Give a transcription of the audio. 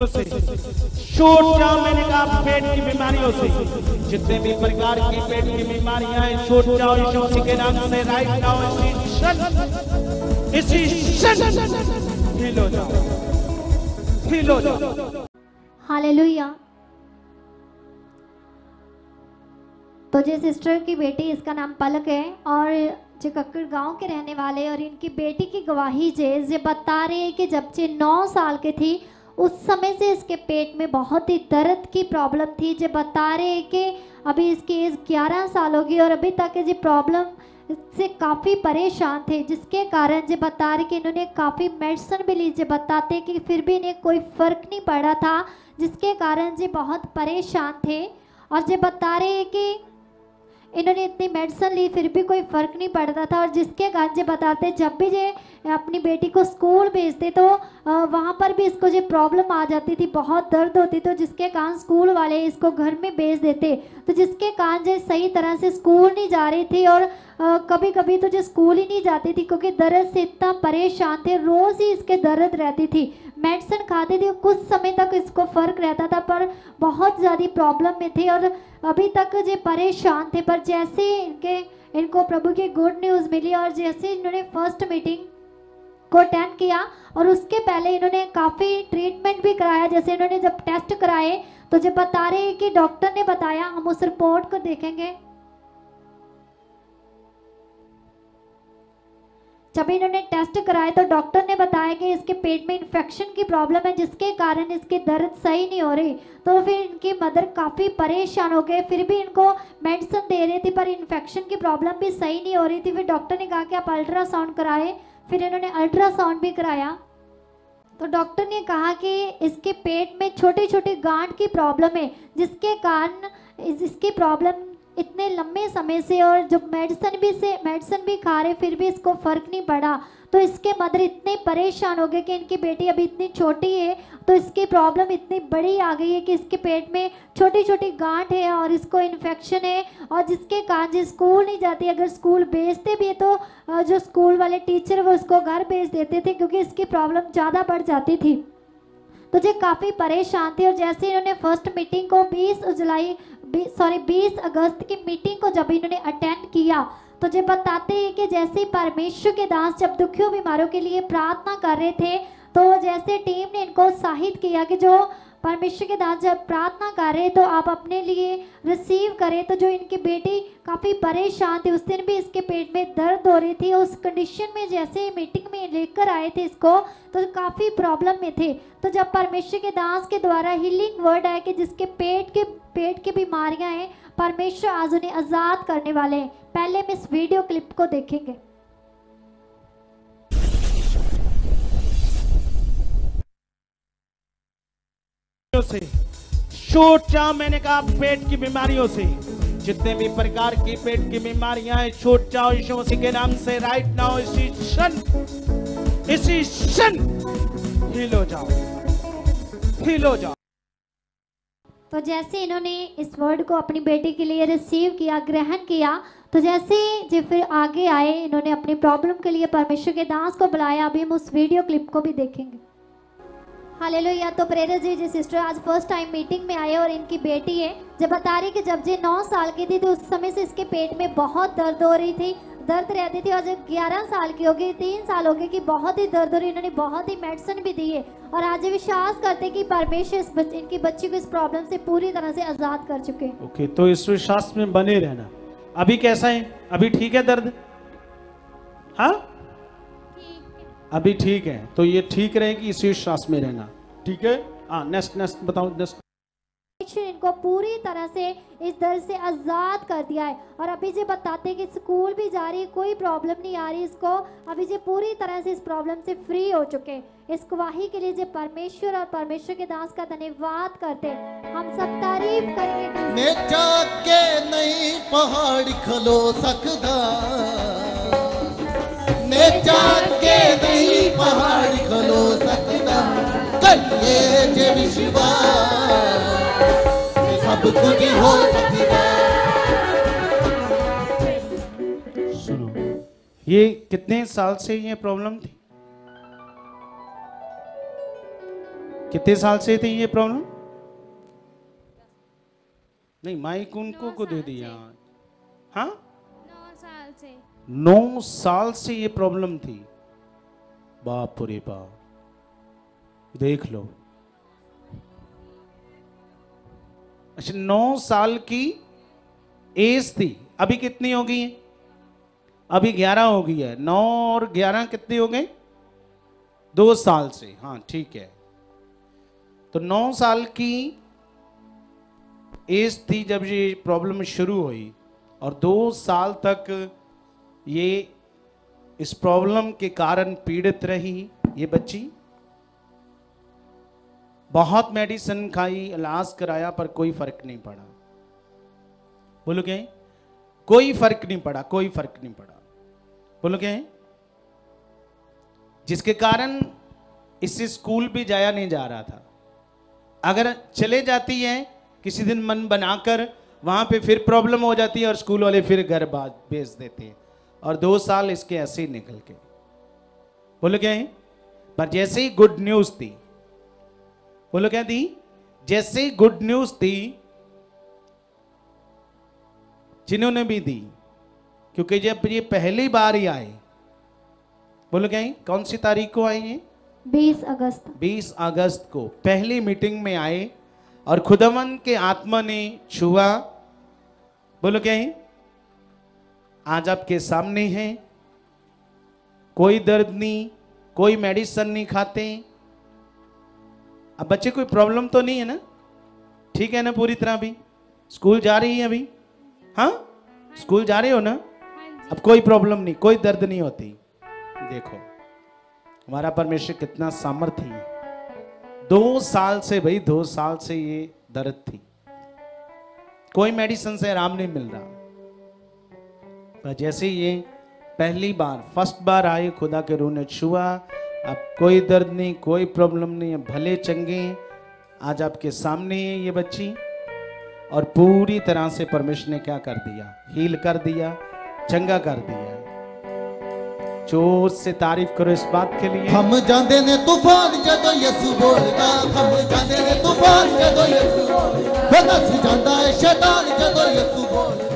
से। जाओ मैंने कहा पेट की बीमारियों से। जितने भी प्रकार की पेट की बीमारियाँ हैं छूट जाओ मसीह के नाम से राइट नाउ इसी इसी हील जाओ। हील जाओ। हालेलुया। तो जिस सिस्टर की बेटी, इसका नाम पलक है और जो कक्कड़ गाँव के रहने वाले और इनकी बेटी की गवाही जे ये बता रहे हैं कि जब से नौ साल के थी उस समय से इसके पेट में बहुत ही दर्द की प्रॉब्लम थी। जो बता रहे हैं कि अभी इसकी एज ग्यारह साल होगी और अभी तक ये प्रॉब्लम से काफ़ी परेशान थे, जिसके कारण जो बता रहे कि इन्होंने काफ़ी मेडिसिन भी ली। जो बताते कि फिर भी इन्हें कोई फ़र्क नहीं पड़ा था, जिसके कारण जी बहुत परेशान थे। और जो बता रहे हैं कि इन्होंने इतनी मेडिसिन ली, फिर भी कोई फ़र्क नहीं पड़ता था। और जिसके कारण जे बताते, जब भी जे अपनी बेटी को स्कूल भेजते तो वहाँ पर भी इसको जो प्रॉब्लम आ जाती थी, बहुत दर्द होती तो जिसके कारण स्कूल वाले इसको घर में भेज देते। तो जिसके कारण जो सही तरह से स्कूल नहीं जा रही थी, और कभी कभी तो जो स्कूल ही नहीं जाती थी, क्योंकि दर्द से इतना परेशान थे, रोज़ ही इसके दर्द रहती थी। मेडिसिन खाती थी, कुछ समय तक इसको फ़र्क रहता था, पर बहुत ज़्यादा प्रॉब्लम में थे और अभी तक जो परेशान थे, पर जैसे इनके, इनको प्रभु की गुड न्यूज़ मिली और जैसे इन्होंने फ़र्स्ट मीटिंग को अटेंड किया और उसके पहले इन्होंने काफ़ी ट्रीटमेंट भी कराया, जैसे इन्होंने जब टेस्ट कराए तो जब बता रहे हैं कि डॉक्टर ने बताया, हम उस रिपोर्ट को देखेंगे। जब इन्होंने टेस्ट कराए तो डॉक्टर ने बताया कि इसके पेट में इन्फेक्शन की प्रॉब्लम है, जिसके कारण इसके दर्द सही नहीं हो रही। तो फिर इनकी मदर काफ़ी परेशान हो गए। फिर भी इनको मेडिसिन दे रही थी, पर इन्फेक्शन की प्रॉब्लम भी सही नहीं हो रही थी। फिर डॉक्टर ने कहा कि आप अल्ट्रासाउंड कराए। फिर इन्होंने अल्ट्रासाउंड भी कराया। तो डॉक्टर ने कहा कि इसके पेट में छोटी छोटी गांठ की प्रॉब्लम है, जिसके कारण इसकी प्रॉब्लम इतने लंबे समय से और जब मेडिसिन भी से मेडिसिन भी खा रहे, फिर भी इसको फ़र्क नहीं पड़ा। तो इसके मदर इतने परेशान हो गए कि इनकी बेटी अभी इतनी छोटी है तो इसकी प्रॉब्लम इतनी बड़ी आ गई है कि इसके पेट में छोटी छोटी गांठ है और इसको इन्फेक्शन है और जिसके कारण जो स्कूल नहीं जाती। अगर स्कूल भेजते भी है तो जो स्कूल वाले टीचर वो उसको घर भेज देते थे क्योंकि इसकी प्रॉब्लम ज़्यादा बढ़ जाती थी। तो जो काफ़ी परेशान थे और जैसे इन्होंने फ़र्स्ट मीटिंग को 20 जुलाई सॉरी 20 अगस्त की मीटिंग को जब इन्होंने अटेंड किया तो जब बताते हैं कि जैसे परमेश्वर के दास जब दुखियों, बीमारों के लिए प्रार्थना कर रहे थे तो जैसे टीम ने इनको उत्साहित किया कि जो परमेश्वर के दास जब प्रार्थना कर तो आप अपने लिए रिसीव करें तो जो इनकी बेटी काफ़ी परेशान थी, उस दिन भी इसके पेट में दर्द हो रही थी, उस कंडीशन में जैसे मीटिंग में लेकर आए थे इसको तो काफ़ी प्रॉब्लम में थे। तो जब परमेश्वर के दास के द्वारा हीलिंग वर्ड आया कि जिसके पेट के, पेट की बीमारियाँ हैं, परमेश्वर आज उन्हें आज़ाद करने वाले हैं। पहले हम इस वीडियो क्लिप को देखेंगे। से छूट मैंने कहा पेट की बीमारियों से। जितने भी प्रकार की पेट की बीमारियाँ हैं छूट जाओ यीशु मसीह के नाम से राइट नाउ इसी क्षण इसी क्षण हील हो जाओ हील हो जाओ। तो जैसे इन्होंने इस वर्ड को अपनी बेटी के लिए रिसीव किया, ग्रहण किया तो जैसे जो फिर आगे आए, इन्होंने अपनी प्रॉब्लम के लिए परमेश्वर के दास को बुलाया, अभी हम उस वीडियो क्लिप को भी देखेंगे। हाले या तो प्रेरस जी जी सिस्टर आज फ़र्स्ट टाइम मीटिंग में आए और इनकी बेटी है। जब बता रही कि जब जी नौ साल की थी तो उस समय से इसके पेट में बहुत दर्द हो रही थी। दर्द रहती थी और जब ग्यारह साल की होगी, तीन साल हो गए कि बहुत ही दर्द हो रही इन्होंने बहुत ही मेडिसिन भी दी है। और आज विश्वास करते कि परमेश्वर इनकी बच्ची को इस प्रॉब्लम से पूरी तरह से आज़ाद कर चुके हैं। ओके तो इस विश्वास में बने रहना। अभी कैसा है? अभी ठीक है दर्द? हाँ? अभी ठीक है। तो ये ठीक रहेगी इसी विश्वास में रहना। ठीक है? हाँ नेक्स्ट नेक्स्ट बताओ नेक्स्ट इनको पूरी तरह से इस दर्द से आज़ाद कर दिया है। और अभी जो बताते कि स्कूल भी जा रही है कोई प्रॉब्लम नहीं आ रही इसको। अभी जो पूरी तरह से इस प्रॉब्लम से फ्री हो चुके हैं। इस गवाही के लिए जो परमेश्वर और परमेश्वर के दास का धन्यवाद करते हम सब तारीफ़ करेंगे। जाके नहीं पहाड़ खलो सकता ने जाके नहीं पहाड़ खलो सकता। करिए जे विश्वास सब कुछ हो सकता। सुनो ये कितने साल से ये प्रॉब्लम थी? कितने साल से थी ये प्रॉब्लम? नहीं माइक उनको को दे दिया। हाँ? नौ साल से ये प्रॉब्लम थी। बाप रे बाप। देख लो। अच्छा नौ साल की एज थी। अभी कितनी हो गई है? अभी ग्यारह हो गई है। नौ और ग्यारह कितने हो गए? दो साल से। हाँ ठीक है। तो नौ साल की एज थी जब ये प्रॉब्लम शुरू हुई और दो साल तक ये इस प्रॉब्लम के कारण पीड़ित रही, ये बच्ची। बहुत मेडिसिन खाई, इलाज कराया, पर कोई फ़र्क नहीं पड़ा। बोलो क्या कोई फ़र्क नहीं पड़ा, कोई फ़र्क नहीं पड़ा। बोलो क्या जिसके कारण इससे स्कूल भी जाया नहीं जा रहा था। अगर चले जाती है, किसी दिन मन बनाकर, वहाँ पे फिर प्रॉब्लम हो जाती है और स्कूल वाले फिर घर भेज देते हैं। और दो साल इसके ऐसे ही निकल के। बोलो क्या है? पर जैसे ही गुड न्यूज़ थी बोलो क्या थी? जैसे ही गुड न्यूज़ थी जिन्होंने भी दी क्योंकि जब ये पहली बार ही आए बोलो क्या है? कौन सी तारीख को आए ये? 20 अगस्त। 20 अगस्त को पहली मीटिंग में आए और खुदावन के आत्मा ने छुआ। बोलो क्या है? आज आपके सामने हैं। कोई दर्द नहीं, कोई मेडिसिन नहीं खाते। अब बच्चे, कोई प्रॉब्लम तो नहीं है ना? ठीक है ना पूरी तरह अभी? स्कूल जा रही है अभी? हाँ? स्कूल जा रहे हो ना? अब कोई प्रॉब्लम नहीं, कोई दर्द नहीं होती। देखो, हमारा परमेश्वर कितना सामर्थ्य है। दो साल से भाई, दो साल से ये दर्द थी। कोई मेडिसिन से आराम नहीं मिल रहा। पर जैसे ये पहली बार, फ़र्स्ट बार आए, खुदा के रूह ने छुआ, अब कोई दर्द नहीं, कोई प्रॉब्लम नहीं है भले चंगे, आज आपके सामने है ये बच्ची। और पूरी तरह से परमेश्वर ने क्या कर दिया? हील कर दिया, चंगा कर दिया। ज़ोर से तारीफ़ करो इस बात के लिए। हम जाते ने तूफ़ान जदो यसु बोलदा हम जाते ने तूफ़ान जदो यसु बोलदा बस जाता है शैतान जदो यसु बोलदा